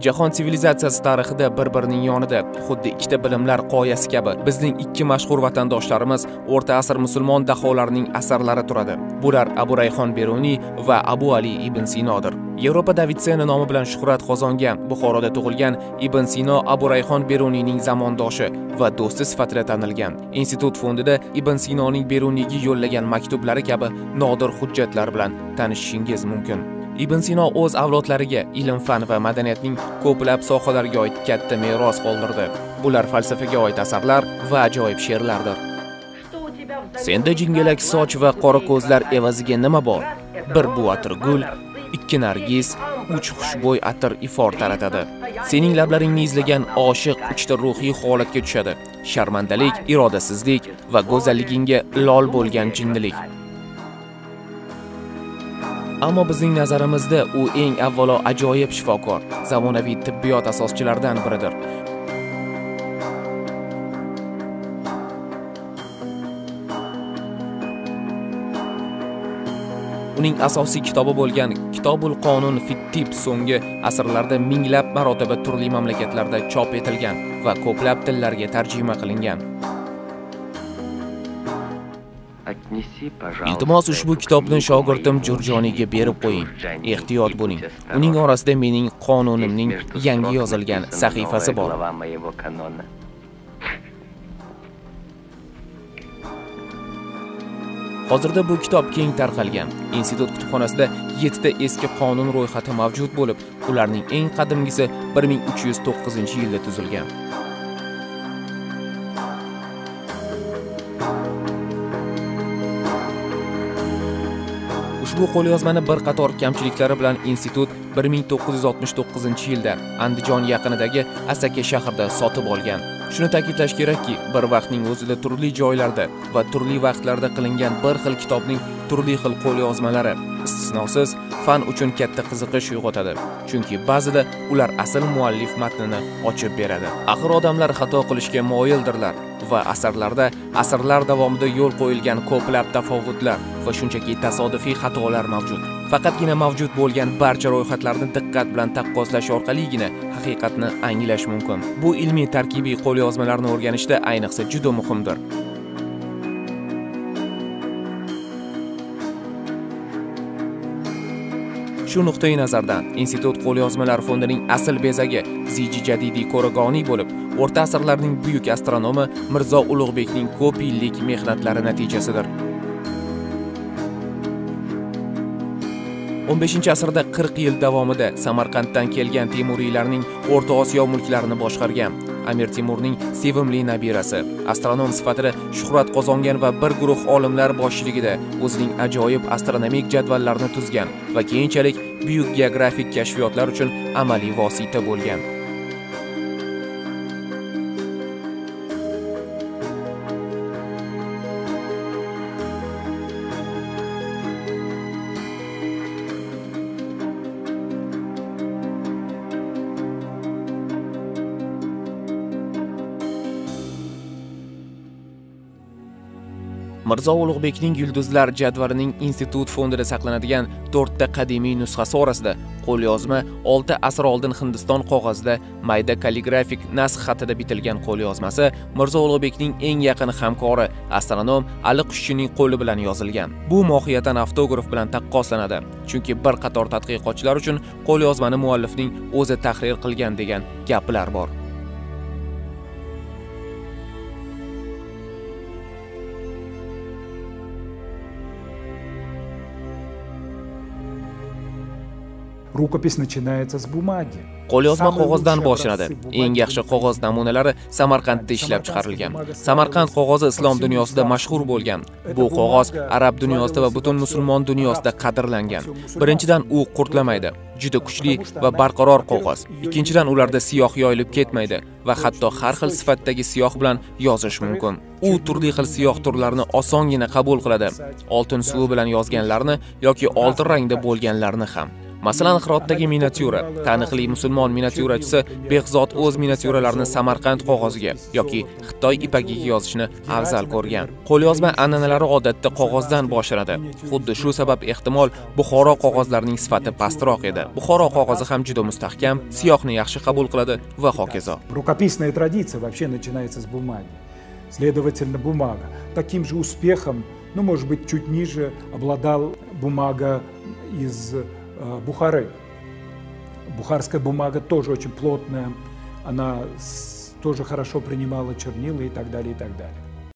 jahon sivilizatsiyasi tarixida bir birining yonida xuddi ikkita bilimlar qoyasi kabi bizning ikki mashhur vatandoshlarimiz o'rta asr musulmon daholarining asarlari turadi. Bular abu rayhon beruniy va abu ali ibn sinodir. Yevropada avitsena nomi bilan shuhrat qozongan buxoroda tug'ilgan ibn sino abu rayhon beruniyning zamondoshi va do'sti sifatida tanilgan. Institut fondida ibn sinoning beruniyga yo'llagan maktublari kabi nodir hujjatlar bilan tanishishingiz mumkin. Ibn sino o'z avlodlariga ilm fan va madaniyatning ko'plab sohalariga oid katta meros qoldirdi. Bular falsafaga oid asarlar va ajoyib she'rlardir. Senda jingalak soch va qora ko'zlar evaziga nima bor? Bir bu atir gul ikki nargis uch xushbo'y atir ifor taratadi. Sening lablaringni izlagan oshiq uchta ruhiy holatga tushadi. Sharmandalik irodasizlik va go'zalligingga lol bo'lgan jinnilik. Ammo bizning nazarimizda u eng avvalo ajoyib shifokor zamonaviy tibbiyot asoschilaridan biridir. Uning asosiy kitobi bo'lgan kitobul qonun fittib so'nggi asrlarda minglab marotaba turli mamlakatlarda chop etilgan va ko'plab tillarga tarjima qilingan. Iltimos ushbu kitobni shogirdim jurjoniyga berib qo'ying ehtiyot bo'ling uning orasida mening qonunimning yangi yozilgan sahifasi bor hozirda bu kitob keng tarqalgan institut kutubxonasida yettita eski qonun ro'yxati mavjud bo'lib ularning eng qadimgisi 1309 yilda tuzilgan ushbu qo'lyozmani bir qator kamchiliklari bilan institut 1969 yilda andijon yaqinidagi asaka shahrida sotib olgan. Shuni ta'kidlash kerakki bir vaqtning o'zida turli joylarda va turli vaqtlarda qilingan bir xil kitobning turli xil qo'lyozmalari istisnosiz fan uchun katta qiziqish uyg'otadi chunki ba'zida ular asl muallif matnini ochib beradi. Axir odamlar xato qilishga moyildirlar. Va asarlarda asrlar davomida yo'l qo'yilgan ko'plab tafovutlar va shunchaki tasodifiy xatolar mavjud. Faqatgina mavjud bo'lgan barcha ro'yxatlarni diqqat bilan taqqoslash orqaligina haqiqatni anglash mumkin. Bu ilmiy tarkibiy qo'lyozmalarni o'rganishda ayniqsa juda muhimdir. Shu nuqtai nazardan institut qo'lyozmalar fondining asl bezagi ziji jadidiy ko'ragoniy bo'lib o'rta asrlarning buyuk astronomi mirzo ulug'bekning ko'p yillik mehnatlari natijasidir. 15 asrda 40 yil davomida samarqanddan kelgan temuriylarning o'rta osiyo mulklarini boshqargan. Amir temurning sevimli nabirasi. Astronom sifatida shuhrat qozongan va bir guruh olimlar boshchiligida o'zining ajoyib astronomik jadvallarini tuzgan va keyinchalik buyuk geografik kashfiyotlar uchun amaliy vosita bo'lgan. Mirzo ulug'bekning yulduzlar jadvalining institut fondida saqlanadigan to'rtta qadimiy nusxasi orasida qo'lyozma olti asr oldin hindiston qog'ozida mayda kalligrafik nasx xatida bitilgan qo'lyozmasi mirzo ulug'bekning eng yaqin hamkori astronom ali qushchining qo'li bilan yozilgan. Bu mohiyatan avtograf bilan taqqoslanadi chunki bir qator tadqiqotchilar uchun qo'lyozmani muallifning o'zi tahrir qilgan degan gaplar bor. Рукопись начинается с бумаги. qo'lyozma qog'ozdan boshlanadi eng yaxshi qog'oz namunalari samarqandda ishlab chiqarilgan samarqand qog'ozi islom dunyosida mashhur bo'lgan bu qog'oz arab dunyosida va butun musulmon dunyosida qadrlangan birinchidan u qurtlamaydi juda kuchli va barqaror qog'oz ikkinchidan ularda siyoh yoyilib ketmaydi va hatto har xil sifatdagi siyoh bilan yozish mumkin u turli xil siyoh turlarini osongina qabul qiladi oltin suvi bilan yozganlarni yoki oltin rangda bo'lganlarni ham masalan hirotdagi miniatyura. Taniqli musulmon miniatyurachisi behzod o'z miniatyuralarini samarqand qog'oziga yoki xitoy ipagiga yozishni afzal ko'rgan. Qo'lyozma an'analari odatda qog'ozdan boshlanadi. Xuddi shu sabab ehtimol buxoro qog'ozlarining sifati pastroq edi. Buxoro qog'ozi ham juda mustahkam siyohni yaxshi qabul qiladi va hokazo. Рукописная традиция вообще начинается с бумаги. Следовательно, бумага. Таким же успехом, ну, может быть, чуть ниже, обладал бумага из Бухары. Бухарская бумага тоже очень плотная, она тоже хорошо принимала чернила и так далее, и так далее.